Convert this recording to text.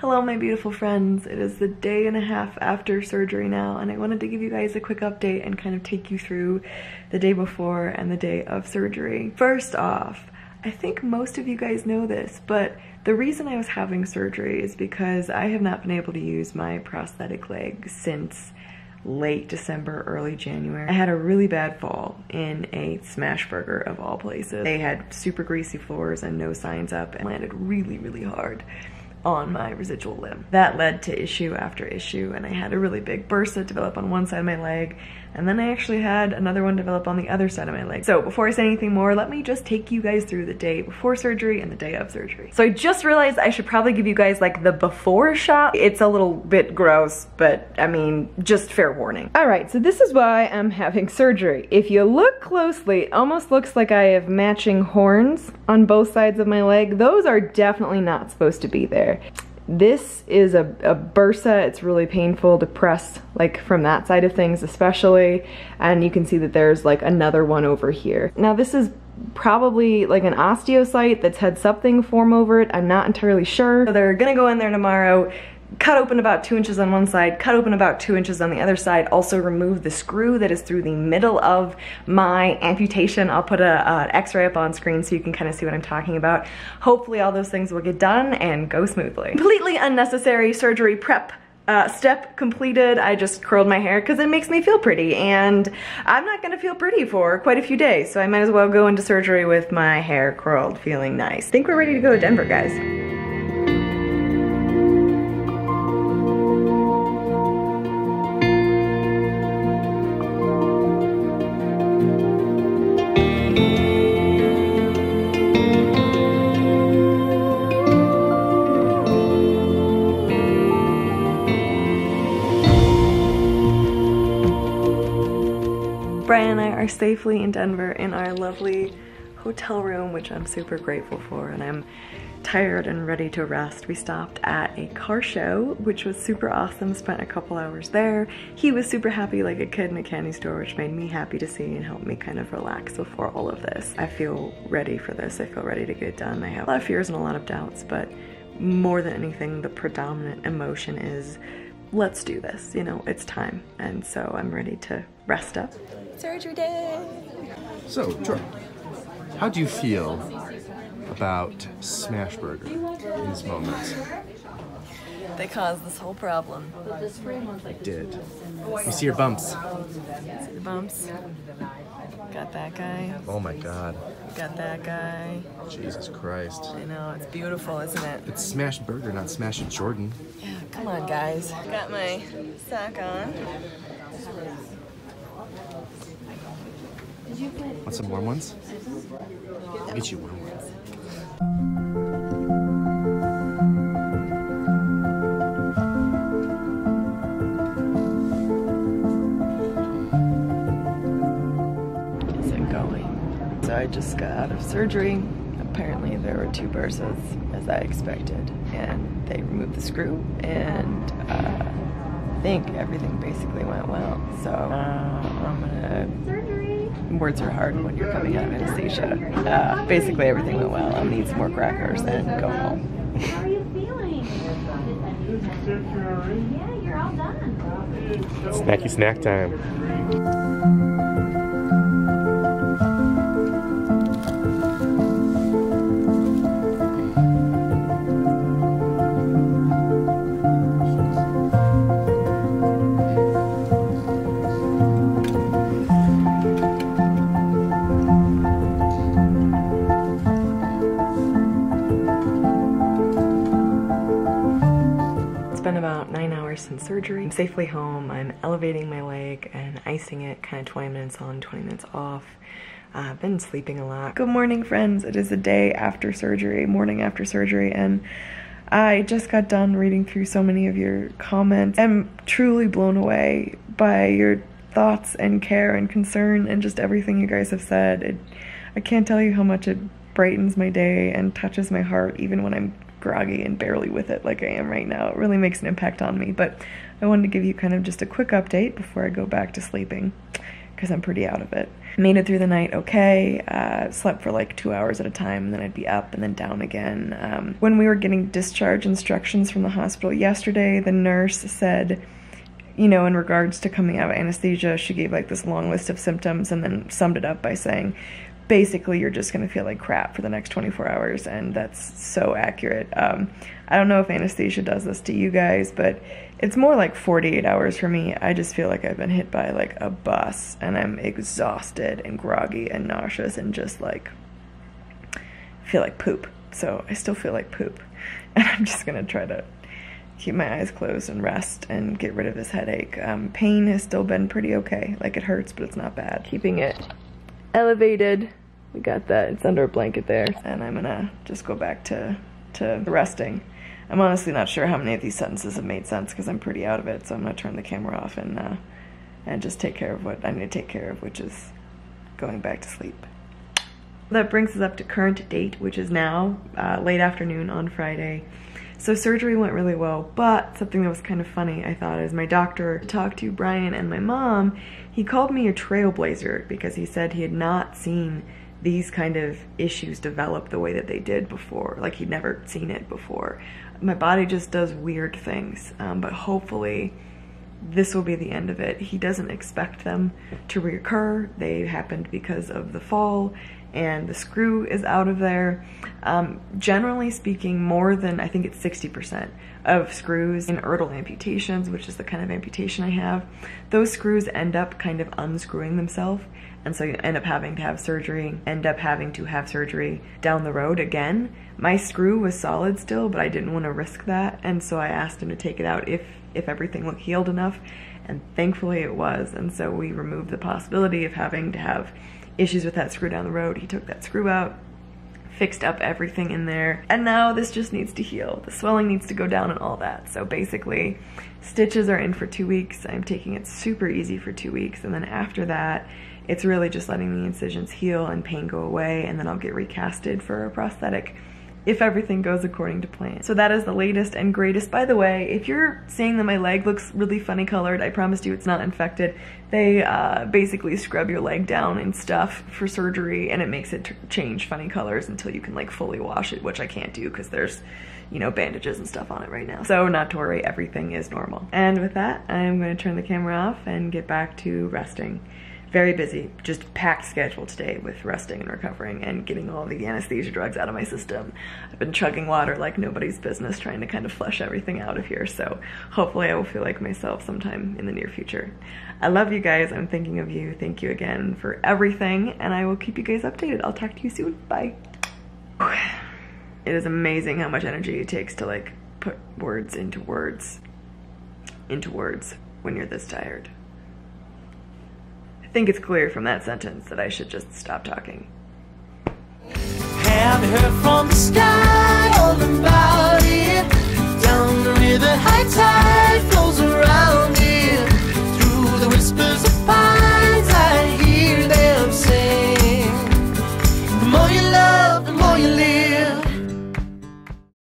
Hello my beautiful friends, it is the day and a half after surgery now and I wanted to give you guys a quick update and kind of take you through the day before and the day of surgery. First off, I think most of you guys know this, but the reason I was having surgery is because I have not been able to use my prosthetic leg since late December, early January. I had a really bad fall in a smash burger of all places. They had super greasy floors and no signs up and landed really, really hard on my residual limb. That led to issue after issue and I had a really big bursa develop on one side of my leg and then I actually had another one develop on the other side of my leg. So before I say anything more, let me just take you guys through the day before surgery and the day of surgery. So I just realized I should probably give you guys like the before shot. It's a little bit gross, but I mean, just fair warning. All right, so this is why I'm having surgery. If you look closely, it almost looks like I have matching horns on both sides of my leg. Those are definitely not supposed to be there. This is a, a bursa. It's really painful to press like from that side of things especially. And you can see that there's like another one over here. Now this is probably like an osteophyte that's had something form over it. I'm not entirely sure. So they're gonna go in there tomorrow, cut open about two inches on one side, cut open about two inches on the other side, also remove the screw that is through the middle of my amputation. I'll put a, a x-ray up on screen so you can kind of see what I'm talking about. Hopefully all those things will get done and go smoothly. Completely unnecessary surgery prep uh, step completed. I just curled my hair because it makes me feel pretty and I'm not gonna feel pretty for quite a few days. So I might as well go into surgery with my hair curled, feeling nice. I think we're ready to go to Denver, guys. Are safely in Denver in our lovely hotel room, which I'm super grateful for, and I'm tired and ready to rest. We stopped at a car show, which was super awesome, spent a couple hours there. He was super happy like a kid in a candy store, which made me happy to see and helped me kind of relax before all of this. I feel ready for this. I feel ready to get done. I have a lot of fears and a lot of doubts, but more than anything, the predominant emotion is let's do this, you know, it's time. And so I'm ready to rest up. Surgery day! So, Troy, how do you feel about Smashburger in this moment? They caused this whole problem. I did. You see your bumps. See the bumps? Got that guy. Oh my god. Got that guy. Jesus Christ. I know, it's beautiful, isn't it? It's Smash Burger, not Smash and Jordan. Yeah, come on, guys. Got my sock on. Want some warm ones? I'll get you warm ones. Is it going? So I just got out of surgery. Apparently there were two bursas, as I expected, and they removed the screw, and uh, I think everything basically went well. So uh, I'm gonna. Surgery. Words are hard when you're coming out of anesthesia. Uh, basically everything went well. I'll need some more crackers and go home. How are you feeling? Yeah, you're all done. Snacky snack time. Been about nine hours since surgery. I'm safely home. I'm elevating my leg and icing it kind of 20 minutes on, 20 minutes off. Uh, I've been sleeping a lot. Good morning, friends. It is the day after surgery, morning after surgery, and I just got done reading through so many of your comments. I'm truly blown away by your thoughts and care and concern and just everything you guys have said. It, I can't tell you how much it brightens my day and touches my heart even when I'm groggy and barely with it like I am right now. It really makes an impact on me. But I wanted to give you kind of just a quick update before I go back to sleeping because I'm pretty out of it. Made it through the night okay. Uh, slept for like two hours at a time, and then I'd be up and then down again. Um, when we were getting discharge instructions from the hospital yesterday, the nurse said, you know, in regards to coming out of anesthesia, she gave like this long list of symptoms and then summed it up by saying, basically, you're just to feel like crap for the next 24 hours. And that's so accurate. Um, I don't know if anesthesia does this to you guys, but it's more like 48 hours for me. I just feel like I've been hit by like a bus and I'm exhausted and groggy and nauseous and just like feel like poop. So I still feel like poop. And I'm just to try to keep my eyes closed and rest and get rid of this headache. Um, pain has still been pretty okay. Like it hurts, but it's not bad. Keeping it elevated. We got that. It's under a blanket there. And I'm gonna just go back to, to resting. I'm honestly not sure how many of these sentences have made sense because I'm pretty out of it. So I'm gonna turn the camera off and, uh, and just take care of what I need to take care of, which is going back to sleep. That brings us up to current date, which is now uh, late afternoon on Friday. So surgery went really well, but something that was kind of funny, I thought, is my doctor talked to Brian and my mom. He called me a trailblazer because he said he had not seen these kind of issues develop the way that they did before. Like he'd never seen it before. My body just does weird things, um, but hopefully this will be the end of it. He doesn't expect them to reoccur. They happened because of the fall and the screw is out of there. Um, generally speaking, more than I think it's 60% of screws in Ertl amputations, which is the kind of amputation I have, those screws end up kind of unscrewing themselves. And so you end up having to have surgery, end up having to have surgery down the road again. My screw was solid still, but I didn't want to risk that. And so I asked him to take it out if, if everything looked healed enough. And thankfully it was. And so we removed the possibility of having to have issues with that screw down the road. He took that screw out, fixed up everything in there, and now this just needs to heal. The swelling needs to go down and all that. So basically, stitches are in for two weeks. I'm taking it super easy for two weeks, and then after that, it's really just letting the incisions heal and pain go away, and then I'll get recasted for a prosthetic if everything goes according to plan. So that is the latest and greatest. By the way, if you're seeing that my leg looks really funny colored, I promise you it's not infected. They uh, basically scrub your leg down and stuff for surgery and it makes it change funny colors until you can like fully wash it, which I can't do because there's you know, bandages and stuff on it right now. So not to worry, everything is normal. And with that, I'm gonna turn the camera off and get back to resting very busy, just packed schedule today with resting and recovering and getting all the anesthesia drugs out of my system. I've been chugging water like nobody's business trying to kind of flush everything out of here. So hopefully I will feel like myself sometime in the near future. I love you guys. I'm thinking of you. Thank you again for everything and I will keep you guys updated. I'll talk to you soon. Bye. It is amazing how much energy it takes to like put words into words into words when you're this tired think it's clear from that sentence that I should just stop talking.